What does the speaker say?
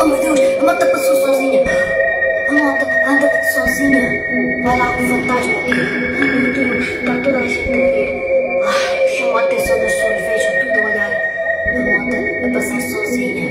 Oh meu Deus, a mata passou sozinha. A Amanda anda sozinha. Vai lá com o fantasma. Ai meu Deus, está toda a gente a ver. Ai, chama a atenção das pessoas, vejam tudo a olhar. A Amanda vai passar sozinha.